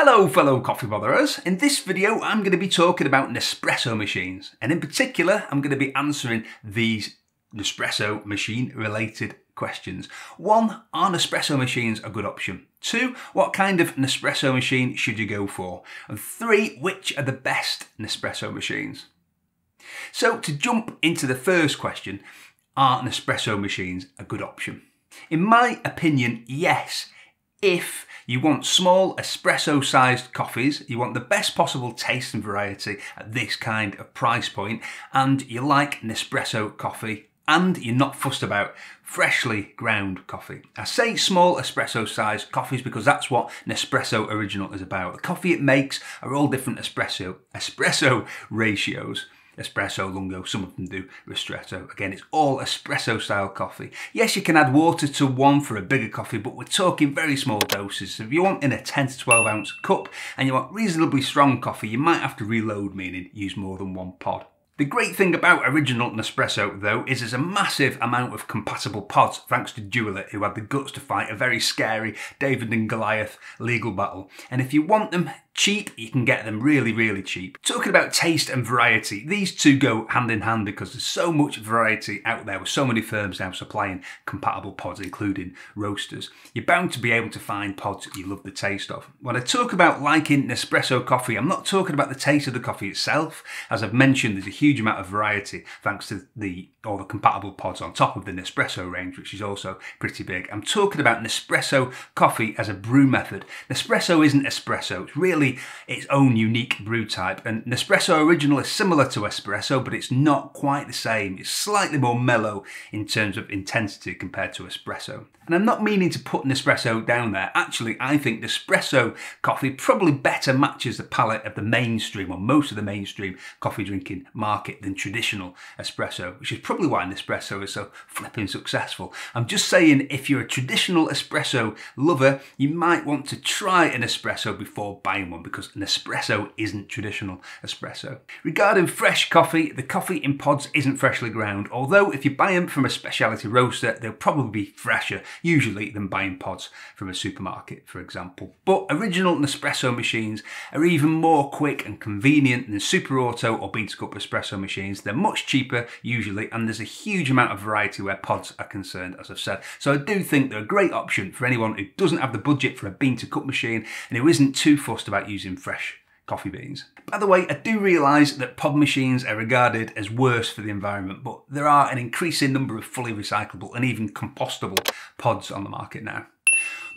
Hello fellow coffee botherers. In this video I'm going to be talking about Nespresso machines and in particular I'm going to be answering these Nespresso machine related questions. One, are Nespresso machines a good option? Two, what kind of Nespresso machine should you go for? And three, which are the best Nespresso machines? So to jump into the first question, are Nespresso machines a good option? In my opinion, yes, if you want small espresso sized coffees, you want the best possible taste and variety at this kind of price point, and you like Nespresso coffee and you're not fussed about freshly ground coffee. I say small espresso sized coffees because that's what Nespresso Original is about. The coffee it makes are all different espresso espresso ratios espresso, lungo, some of them do ristretto. Again, it's all espresso style coffee. Yes, you can add water to one for a bigger coffee, but we're talking very small doses. So if you want in a 10 to 12 ounce cup and you want reasonably strong coffee, you might have to reload, meaning use more than one pod. The great thing about original Nespresso, though, is there's a massive amount of compatible pods thanks to Dualit, who had the guts to fight a very scary David and Goliath legal battle. And if you want them, cheap, you can get them really, really cheap. Talking about taste and variety, these two go hand in hand because there's so much variety out there with so many firms now supplying compatible pods, including roasters. You're bound to be able to find pods that you love the taste of. When I talk about liking Nespresso coffee, I'm not talking about the taste of the coffee itself. As I've mentioned, there's a huge amount of variety thanks to the all the compatible pods on top of the Nespresso range, which is also pretty big. I'm talking about Nespresso coffee as a brew method. Nespresso isn't espresso, it's really its own unique brew type. And Nespresso Original is similar to espresso, but it's not quite the same. It's slightly more mellow in terms of intensity compared to espresso. And I'm not meaning to put Nespresso down there. Actually, I think Nespresso coffee probably better matches the palate of the mainstream or most of the mainstream coffee drinking market than traditional espresso, which is probably why Nespresso is so flipping successful. I'm just saying if you're a traditional espresso lover, you might want to try a Nespresso before buying one because a Nespresso isn't traditional espresso. Regarding fresh coffee, the coffee in pods isn't freshly ground, although if you buy them from a specialty roaster, they'll probably be fresher usually than buying pods from a supermarket, for example. But original Nespresso machines are even more quick and convenient than super auto or bean cup espresso machines. They're much cheaper usually, and there's a huge amount of variety where pods are concerned, as I've said. So I do think they're a great option for anyone who doesn't have the budget for a bean to cup machine and who isn't too fussed about using fresh coffee beans. By the way, I do realise that pod machines are regarded as worse for the environment, but there are an increasing number of fully recyclable and even compostable pods on the market now.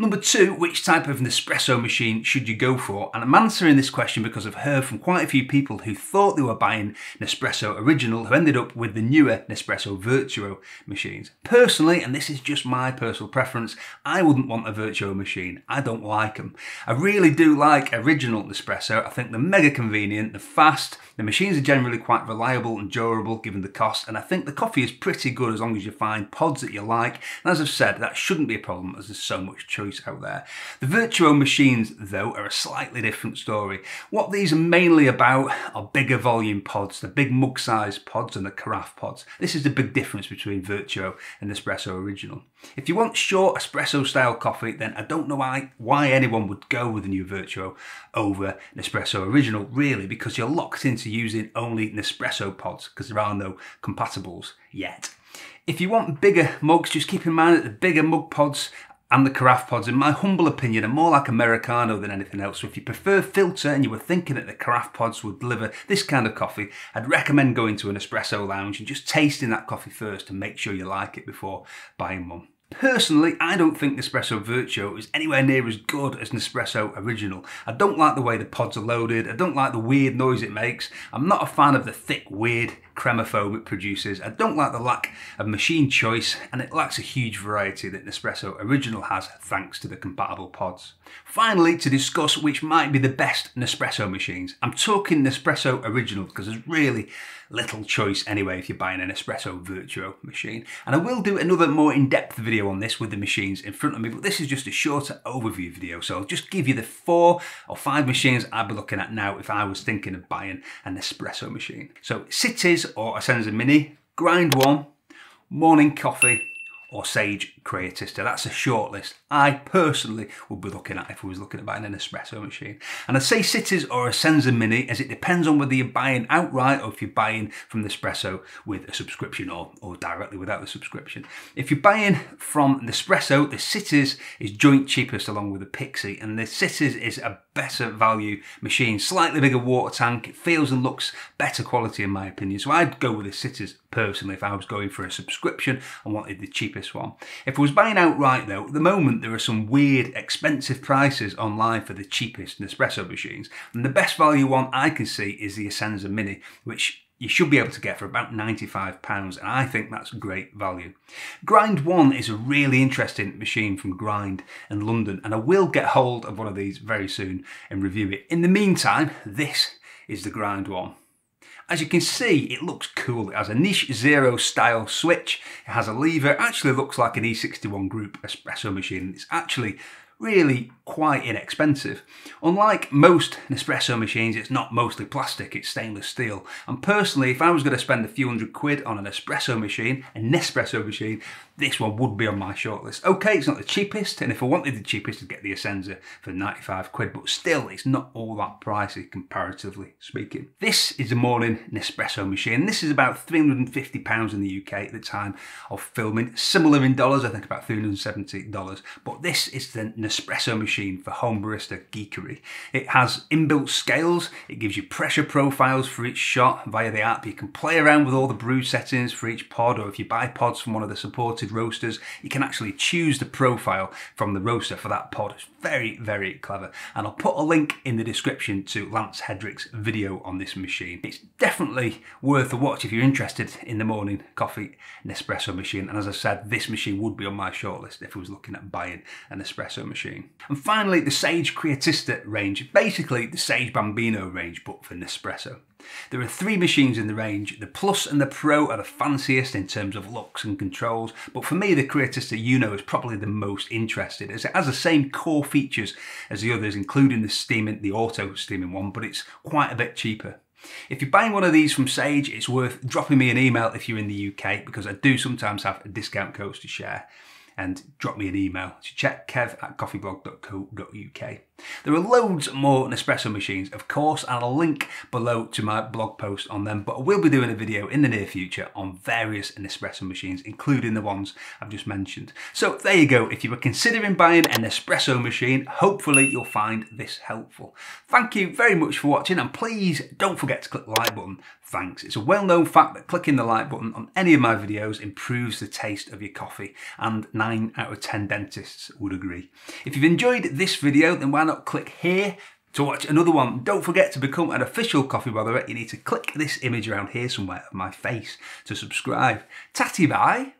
Number two, which type of Nespresso machine should you go for? And I'm answering this question because I've heard from quite a few people who thought they were buying Nespresso Original who ended up with the newer Nespresso Vertuo machines. Personally, and this is just my personal preference, I wouldn't want a Vertuo machine. I don't like them. I really do like original Nespresso. I think they're mega convenient, they're fast, the machines are generally quite reliable and durable given the cost, and I think the coffee is pretty good as long as you find pods that you like. And as I've said, that shouldn't be a problem as there's so much choice out there. The Vertuo machines, though, are a slightly different story. What these are mainly about are bigger volume pods, the big mug sized pods and the carafe pods. This is the big difference between Vertuo and Nespresso Original. If you want short espresso style coffee, then I don't know why, why anyone would go with the new Vertuo over Nespresso Original, really, because you're locked into using only Nespresso pods because there are no compatibles yet. If you want bigger mugs, just keep in mind that the bigger mug pods and the carafe pods, in my humble opinion, are more like Americano than anything else. So if you prefer filter and you were thinking that the carafe pods would deliver this kind of coffee, I'd recommend going to an espresso lounge and just tasting that coffee first to make sure you like it before buying one. Personally, I don't think Nespresso Vertuo is anywhere near as good as Nespresso Original. I don't like the way the pods are loaded, I don't like the weird noise it makes, I'm not a fan of the thick, weird crema foam it produces, I don't like the lack of machine choice, and it lacks a huge variety that Nespresso Original has thanks to the compatible pods. Finally, to discuss which might be the best Nespresso machines. I'm talking Nespresso Original because there's really little choice anyway if you're buying a Nespresso Vertuo machine. And I will do another more in-depth video on this with the machines in front of me, but this is just a shorter overview video. So I'll just give you the four or five machines I'd be looking at now if I was thinking of buying a Nespresso machine. So Citiz or Essenza Mini, Grind One, Morning Coffee, or Sage Creatista. That's a shortlist I personally would be looking at if I was looking at buying a Nespresso machine. And I'd say Citiz or Essenza Mini as it depends on whether you're buying outright or if you're buying from Nespresso with a subscription or, or directly without the subscription. If you're buying from Nespresso, the Citiz is joint cheapest along with the Pixie and the Citiz is a better value machine, slightly bigger water tank, it feels and looks better quality in my opinion. So I'd go with the Citiz personally if I was going for a subscription and wanted the cheapest one. If I was buying outright though, at the moment there are some weird expensive prices online for the cheapest Nespresso machines and the best value one I can see is the Essenza Mini which you should be able to get for about £95 and I think that's great value. Grind 1 is a really interesting machine from Grind in London and I will get hold of one of these very soon and review it. In the meantime, this is the Grind 1. As you can see, it looks cool. It has a Niche Zero style switch. It has a lever. It actually looks like an E61 group espresso machine. It's actually really quite inexpensive. Unlike most Nespresso machines, it's not mostly plastic, it's stainless steel. And personally, if I was going to spend a few hundred quid on an espresso machine, a Nespresso machine, this one would be on my shortlist. Okay, it's not the cheapest, and if I wanted the cheapest, I'd get the Essenza for 95 quid, but still, it's not all that pricey comparatively speaking. This is a morning Nespresso machine. This is about £350 in the UK at the time of filming. Similar in dollars, I think about $370, but this is the Nespresso machine for home barista geekery. It has inbuilt scales, it gives you pressure profiles for each shot via the app. You can play around with all the brew settings for each pod, or if you buy pods from one of the supported roasters, you can actually choose the profile from the roaster for that pod. It's very, very clever. And I'll put a link in the description to Lance Hedrick's video on this machine. It's definitely worth a watch if you're interested in the Morning Coffee Nespresso machine. And as I said, this machine would be on my shortlist if I was looking at buying a Nespresso machine. And finally, the Sage Creatista range, basically the Sage Bambino range, but for Nespresso. There are three machines in the range. The Plus and the Pro are the fanciest in terms of looks and controls, but for me the Creatista Uno is probably the most interested as it has the same core features as the others, including the steaming, the auto steaming one, but it's quite a bit cheaper. If you're buying one of these from Sage, it's worth dropping me an email if you're in the UK because I do sometimes have discount codes to share and drop me an email to check kev at coffeeblog.co.uk. There are loads more Nespresso machines, of course, and I'll link below to my blog post on them, but I will be doing a video in the near future on various Nespresso machines, including the ones I've just mentioned. So there you go. If you were considering buying a Nespresso machine, hopefully you'll find this helpful. Thank you very much for watching, and please don't forget to click the like button. Thanks. It's a well-known fact that clicking the like button on any of my videos improves the taste of your coffee, and 9 out of 10 dentists would agree. If you've enjoyed this video, then why not not click here to watch another one. Don't forget to become an official Coffee Botherer. You need to click this image around here somewhere of my face to subscribe. Tatty bye.